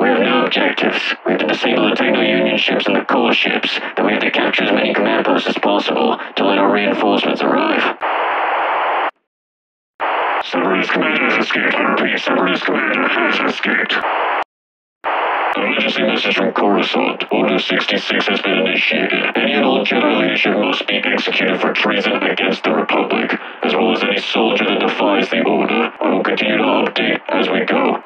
We have no objectives. We have to disable the Techno-Union ships and the core ships. Then we have to capture as many command posts as possible to let our reinforcements arrive. Separatist commander has escaped. I repeat, Separatist commander has escaped. Emergency message from Coruscant. Order 66 has been initiated. Any and all Jedi leadership must be executed for treason against the Republic, as well as any soldier that defies the order. I will continue to update as we go.